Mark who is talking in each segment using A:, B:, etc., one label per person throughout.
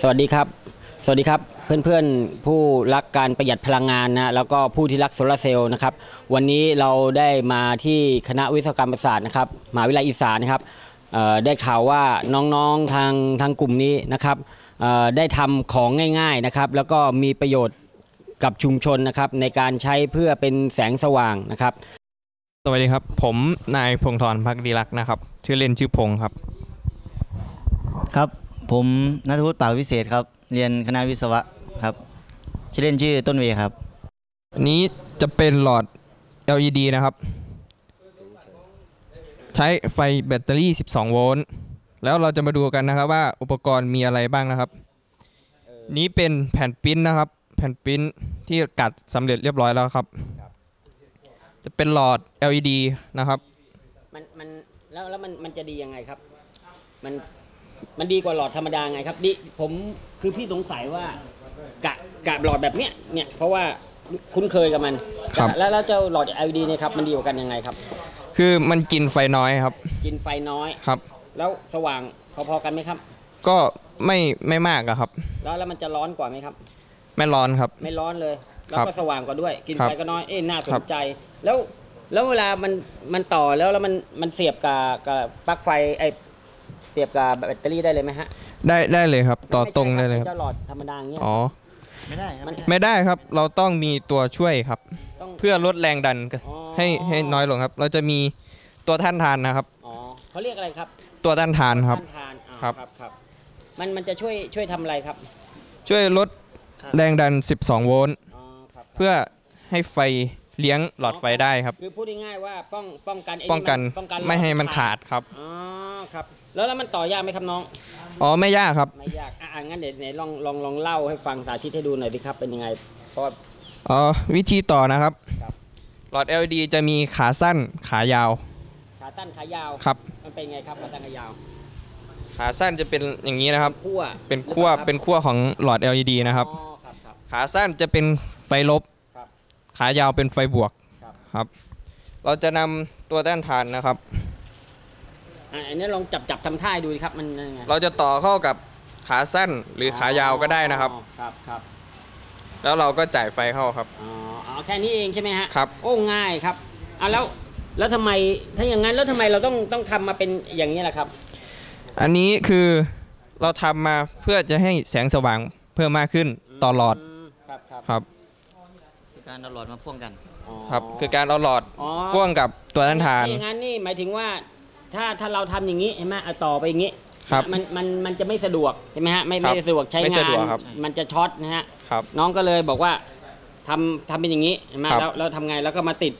A: สวัสดีครับ สวัสดีครับเพื่อนๆผู้รักการประหยัดพลังงานนะแล้วก็ผู้ที่รักโซลาร์เซลล์นะครับ วันนี้เราได้มาที่คณะวิศวกรรมศาสตร์นะครับมหาวิทยาลัยอีสานนะครับเอ่อได้ข่าวว่าน้องๆทางทางกลุ่มนี้นะครับเอ่อได้ทำของง่ายๆนะครับ แล้วก็มีประโยชน์กับชุมชนนะครับ ในการใช้เพื่อเป็นแสงสว่างนะครับ
B: สวัสดีครับ ผมนายพงธรพักดีรักษ์นะครับ ชื่อเล่นชื่อพงครับ
C: ครับ ผมนัทวุฒิปากวิเศษครับ เรียนคณะวิศวะครับชื่อเล่นชื่อต้นเวครับ
B: อันนี้จะเป็นหลอด LED นะครับ ใช้ไฟแบตเตอรี่ 12 โวลต์แล้วเราจะมาดูกันนะครับว่าอุปกรณ์มีอะไรบ้างนะครับ นี้เป็นแผ่นปริ้นนะครับ แผ่นปริ้นที่กัดสำเร็จเรียบร้อยแล้วครับ จะเป็นหลอด LED นะครับ
A: มันมันแล้วแล้วมันมันจะดียังไงครับ มัน มันดีกว่าหลอดธรรมดาไงครับดิผมคือพี่สงสัยว่ากะกะหลอดแบบเนี้ยเนี่ยเพราะว่าคุ้นเคยกับมัน
B: ครับ
A: แล้วแล้วเจ้าหลอด LED เนี่ยครับมันดีกว่ากันยังไงครับ
B: คือมันกินไฟน้อยครับ
A: กินไฟน้อย
B: ครับ
A: แล้วสว่างพอๆกันไหมครับ
B: ก็ไม่ไม่มากอะครับ
A: แล้วแล้วมันจะร้อนกว่าไหมครับ
B: ไม่ร้อนครับ
A: ไม่ร้อนเลย แล้ว
B: ครับ
A: ก็สว่างกว่าด้วย กิน
B: ครับ
A: ไฟก็น้อยเอ๊ะน่าส
B: ครั
A: น
B: บ
A: ใจ แล้วแล้วเวลามันมันต่อแล้วแล้วมันมันเสียบกับกับปลั๊กไฟไอ เสียบกับแบตเตอรี่ได้เลยไหมฮะ
B: ได้ได้เลยครับ ต่อ
A: ไม่ใช่
B: ตรงได้เลยครับ
A: เจ้าหลอดธรรมดาอย่างเงี้ย
B: อ๋อ
C: ไม่ได้ครับ
A: มัน
B: ไม่ได้ครับ เราต้องมีตัวช่วยครับ
A: ต้อง
B: เพื่อลดแรงดัน
A: อ๋อ
B: ให้ให้น้อยลงครับ เราจะมีตัวท่านทานนะครับ
A: อ๋อเขาเรียกอะไรครับ
B: ตัวท่านทานครับ
A: ต้านทานอ่า
B: ครับ
A: ครับครับมันมันจะช่วยช่วยทำอะไรครับ
B: ช่วยลดแรงดัน 12 โวลต์
A: อ๋อครับ
B: เพื่อให้ไฟ เลี้ยงหลอดไฟได้ครับ
A: คือพูดง่ายๆว่าป้องป้องกันไป้
B: องกัน
A: ป้องกัน
B: ไม่ให้มันขาดครับ
A: อ๋อครับ แล้วแล้วมันต่อยากไหมครับน้อง
B: อ๋อไม่ยากครับ
A: ไม่ยากอะอะงั้นเดี๋ยวไหนลองลองลองเล่าให้ฟังสาธิตให้ดูหน่อยสิครับเป็นยังไงเพราะว่า
B: อ๋อวิธีต่อนะครับ
A: ครับ
B: หลอด LED จะมีขาสั้นขายาว
A: ขาตั้นขายาว
B: ครับ
A: มันเป็นไงครับขาตั้นขายาว
B: ขาสั้นจะเป็นอย่างนี้นะครับ
A: ขั้ว
B: เป็นขั้ว
A: หรือปล่า
B: เป็นขั้วของหลอด LED นะครับ
A: อ๋อครับครับ
B: ขาสั้นจะเป็นไฟลบ
A: ครับ
B: ขายาวเป็นไฟบวก
A: ครับ
B: ครับ เราจะนำตัวต้านทานนะครับ
A: อะอันนี้ลองจับจับทำท่าให้ดูดิครับมันยังไง
B: เราจะต่อเข้ากับขาสั้นหรือขายาวก็ได้นะครับ
A: อ๋อครับครับ
B: แล้วเราก็จ่ายไฟเข้าครับ
A: อ๋อเอาแค่นี้เองใช่ไหมฮะ
B: ครับ
A: โอ้ง่ายครับอะแล้วแล้วทำไมถ้าอย่างนั้นแล้วทำไมเราต้องต้องทำมาเป็นอย่างนี้ล่ะครับ
B: อันนี้คือเราทำมาเพื่อจะให้แสงสว่างเพิ่มมากขึ้นต่อหลอด
A: มครับครับ
B: ครับ
C: การเอาหลอดมาพ่วงกัน
A: อ๋อ
B: ครับคือการเอาหลอด
A: อ๋อ
B: พ่วงกับตัวต้านทาน
A: ถ้อย่างนั้นนี่หมายถึงว่า ถ้าถ้าเราทำอย่างนี้เห็นไหมเอาต่อไปอย่างนี้
B: ครับ
A: มันมันมันจะไม่สะดวกใช่ไหมฮะไม่
B: ครั
A: ไม่
B: บ
A: สะดวกใช้
B: ไม่
A: งา
B: สะดวก
A: น
B: ครับ
A: มันจะช็อตนะฮะ
B: ครับ
A: น้องก็เลยบอกว่าทำทำเป็นอย่างนี้เห็นไหม
B: ครับ
A: แล้วแล้วทำไงแล้วก็มาติด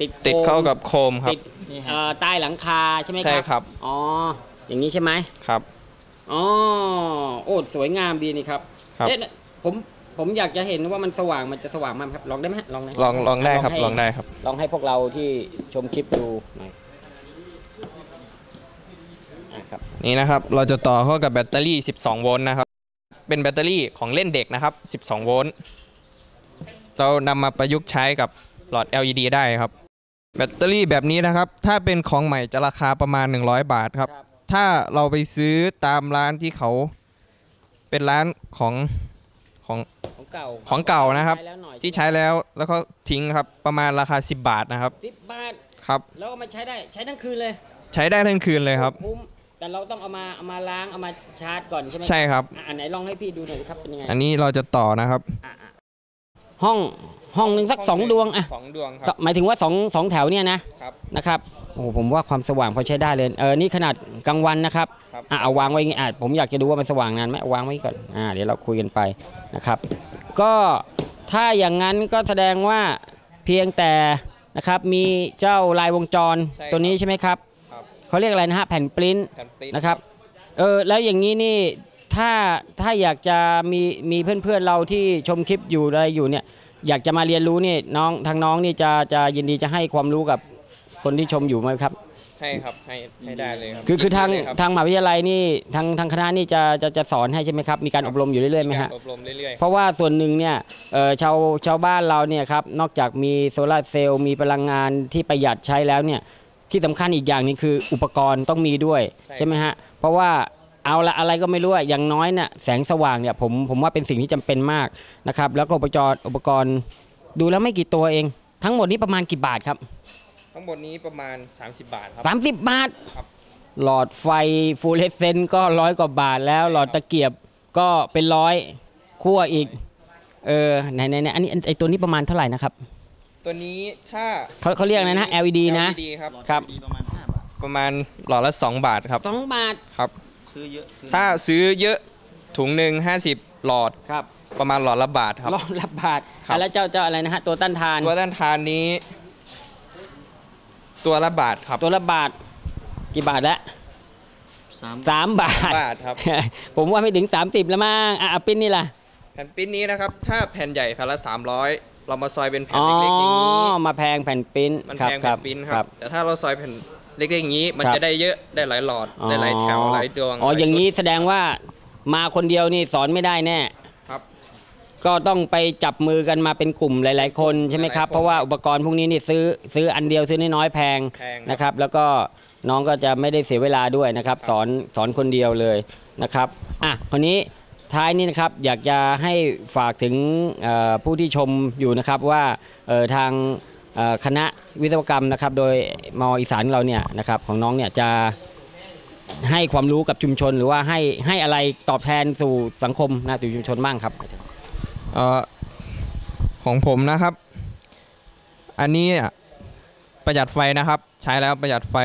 A: ติด
B: ติด
A: โคม
B: เข้ากับโคมครับ
A: ติด
C: นี่ค
A: เอ่
C: รับ
A: อใต้หลังคาใช่ไหมครับ
B: ใช่ครับ
A: อ๋ออย่างนี้ใช่ไหม
B: ครับ
A: อ๋อ โอ้ สวยงามดีนี่ครับ
B: ครับ
A: เอ๊ะผม ผมอยากจะเห็นว่ามันสว่างมันจะสว่างมากไหมครับลองได้ไหมฮะลองนะ
B: ลองลองได้ครับ
A: ให้
B: ลองได้ครับ
A: ลองให้พวกเราที่ชมคลิปดูหน่อยอะครับ
B: นี่นะครับเราจะต่อเข้ากับแบตเตอรี่ 12 โวลต์นะครับ เป็นแบตเตอรี่ของเล่นเด็กนะครับ 12 โวลต์เรานำมาประยุกต์ใช้กับหลอด LED ได้ครับ แบตเตอรี่แบบนี้นะครับ ถ้าเป็นของใหม่จะราคาประมาณ 100 บาทครับ
A: ครับ
B: ถ้าเราไปซื้อตามร้านที่เขาเป็นร้านของ ของ
A: ของเก่า
B: ของเก่านะครับ
A: ใช้แล้วหน่อย
B: ที่ใช้แล้วแล้วก็ทิ้งครับประมาณราคา 10 บาทนะครับ
A: สิบบาท
B: ครับ
A: แล้วเอามาใช้ได้ใช้ทั้งคืนเลย
B: ใช้ได้ทั้งคืนเลยครับ
A: คุ้มแต่เราต้องเอามาเอามาล้างเอามาชาร์จก่อนใช่ไหม
B: ใช่ครับ
A: อะอันไหนลองให้พี่ดูหน่อยสิครับเป็นยังไง
B: อันนี้เราจะต่อนะครับ
A: อะอะห้อง ห้องหนึ่งสักสองดวงอะ
B: สองดวงค
A: ส
B: รับ
A: หมายถึงว่าสองสองแถวเนี่ยนะครับนะครับโอ้โหผมว่าความสว่างพอใช้ได้เลยเออนี่ขนาดกลางวันนะครับ
B: ครับ
A: อะเอาวางไว้อย่างงี้อะผมอยากจะดูว่ามันสว่างนานไหมเอาวางไว้ก่อนอ่าเดี๋ยวเราคุยกันไปนะครับ ก็ถ้าอย่างนั้นก็แสดงว่าเพียงแต่นะครับมีเจ้าลายวงจร
B: ใช่ครับ
A: ตัวนี้ใช่ไหมครับ
B: ครับ
A: เขาเรียกอะไรนะฮะแผ่นปริ้น
B: แผ่นปริ้น
A: นะครับ เออแล้วอย่างนี้นี่ถ้าถ้าอยากจะมีมีเพื่อนๆเราที่ชมคลิปอยู่อะไรอยู่เนี่ย อยากจะมาเรียนรู้นี่น้องทางน้องนี่จะจะยินดีจะให้ความรู้กับคนที่ชมอยู่ไหมครับ
B: ให้ครับให้ให้ได้เลยครับ
A: คือคือทาง
B: ยินดีเลยรับ
A: ทางมหาวิทยาลัยนี่ทางทางคณะนี่จะจะจะสอนให้ใช่ไหมครับ มีการอบรมอยู่เรื่อยๆไหมฮะ
B: กาอบรมเรื่อย
A: เพราะว่าส่วนหนึ่งเนี่ยเอ่อชาวชาวบ้านเราเนี่ยครับนอกจากมีโซลาร์เซลล์มีพลังงานที่ประหยัดใช้แล้วเนี่ยที่สำคัญอีกอย่างหนึงคืออุปกรณ์ต้องมีด้วยใช่ไหมฮะเพราะว่า เอาละอะไรก็ไม่รู้อะอย่างน้อยเนี่ยแสงสว่างเนี่ยผมผมว่าเป็นสิ่งที่จำเป็นมากนะครับแล้วก็อุปกรณ์อุปกรณ์ดูแล้วไม่กี่ตัวเอง ทั้งหมดนี้ประมาณกี่บาทครับ
B: ทั้งหมดนี้ประมาณ 30 บาทครับ
A: 30 บาท
B: ครับ
A: หลอดไฟฟลูออเรสเซนต์ก็ร้อยกว่าบาทแล้วหลอดตะเกียบก็เป็นร้อยคั่วอีกเออไหนไหนไหนอันนี้ไอตัวนี้ประมาณเท่าไหร่นะครับ
B: ตัวนี้ถ้า
A: เขาเขาเรียกอะไรนะ LED นะ
B: LED ครับ
A: ครับ
C: ดีประมาณ5บาท
B: ประมาณหลอดละ 2 บาทครับ
A: สองบาท
B: ครับ
C: ซื้อเยอะซื้อ
B: ถ้าซื้อเยอะถุงหนึ่ง50 หลอด
A: ครับ
B: ประมาณหลอดละบาทครับ
A: ร้อยละบาท
B: ครับ
A: แล้วเจ้าเจ้าอะไรนะฮะตัวต้านทาน
B: ตัวด้านทานนี้ ตัวละบาทครับ
A: ตัวละบาทกี่บาทแล้ว
C: สาม
A: สามบาท
B: บาทครับ
A: ผมว่าไม่ถึง 30 แล้วมั้งอะอะปิ้นนี่ล่ะ
B: แผ่นปริ้นนี้นะครับ ถ้าแผ่นใหญ่แผ่นละ300 เรามาซอยเป็นแผ่น
A: อ๋อ
B: เล็กๆอย่างนี้
A: มาแพงแผ่นปิ้น
B: มัน
A: ครับ
B: แพง
A: ค
B: แผ่
A: รับ
B: นปริ้นค
A: ค
B: รั
A: รับ บ
B: แต่ถ้าเราซอยแผ่น เล็กๆอย่างนี้มัน
A: ครับ
B: จะได้เยอะได้หลายหลอดได้หลายแถวหลายดวง
A: อ๋อ
B: หล
A: อย่าง
B: นี้
A: นี้แสดงว่ามาคนเดียวนี่สอนไม่ได้แน่
B: ครับ
A: ก็ต้องไปจับมือกันมาเป็นกลุ่มหลาย ๆ คนใช่ไหมครับ
B: หลายๆคน
A: เพราะว่าอุปกรณ์พวกนี้นี่ซื้อซื้ออันเดียวซื้อน้อยๆแพง
B: แพงครับ
A: นะครับ แล้วก็น้องก็จะไม่ได้เสียเวลาด้วยนะครับ สอนสอนคนเดียวเลยนะครับอะคนนี้ท้ายนี้นะครับอยากจะให้ฝากถึงเอ่อผู้ที่ชมอยู่นะครับว่าเอ่อทางเอ่อ คณะวิศวกรรมนะครับ โดยมออีสานของเราเนี่ยนะครับของน้องเนี่ยจะให้ความรู้กับชุมชน หรือว่าให้ให้อะไรตอบแทนสู่สังคมนะสู่ชุมชนบ้างครับ
B: เอ่อของผมนะครับ อันนี้อะประหยัดไฟนะครับ ใช้แล้วประหยัดไฟ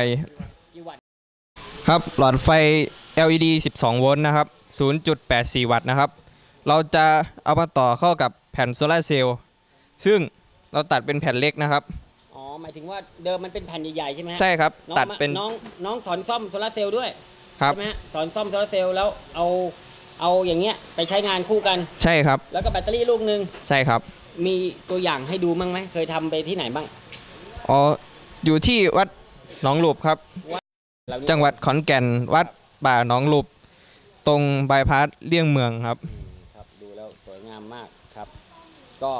B: ครับหลอดไฟ LED 12 โวลต์นะครับ 0.84 วัตต์นะครับ เราจะเอามาต่อเข้ากับแผ่นโซลาร์เซลล์ซึ่ง เราตัดเป็นแผ่นเล็กนะครับ
A: อ๋อหมายถึงว่าเดิมมันเป็นแผ่นใหญ่ๆใช่ไหมฮะ
B: ใช่ครับ
A: น้อง
B: ตัด
A: มา
B: เป็น
A: น้องน้องสอนซ่อมโซลาร์เซลล์ด้วย
B: ครับ
A: ใช่ไหมฮะสอนซ่อมโซลาร์เซลล์แล้วเอาเอาอย่างเงี้ยไปใช้งานคู่กัน
B: ใช่ครับ
A: แล้วก็แบตเตอรี่ลูกหนึ่ง
B: ใช่ครับ
A: มีตัวอย่างให้ดูบ้างไหมเคยทำไปที่ไหนบ้าง
B: อ๋ออยู่ที่วัดหนองหลูบครับ
A: เราเนี่ย
B: จังหวัดขอนแก่นวัดป่าหนองหลูบตรงบายพาสเลี่ยงเมืองครับ
A: ครับ ดูแล้วสวยงามมากครับ ก็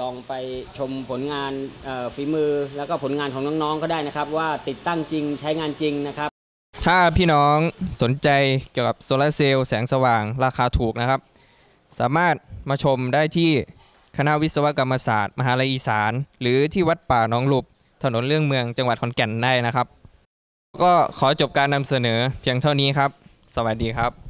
A: ลองไปชมผลงานฝีมือ แล้วก็ผลงานของน้องๆก็ได้นะครับ ว่าติดตั้งจริงใช้งานจริงนะครับ
B: ถ้าพี่น้องสนใจเกี่ยวกับโซลาร์เซลล์แสงสว่างราคาถูกนะครับ สามารถมาชมได้ที่คณะวิศวกรรมศาสตร์ มหาลัยอีสาน หรือที่วัดป่าหนองหลุบถนนเรื่องเมืองจังหวัดขอนแก่นได้นะครับ ก็ขอจบการนำเสนอเพียงเท่านี้ครับ สวัสดีครับ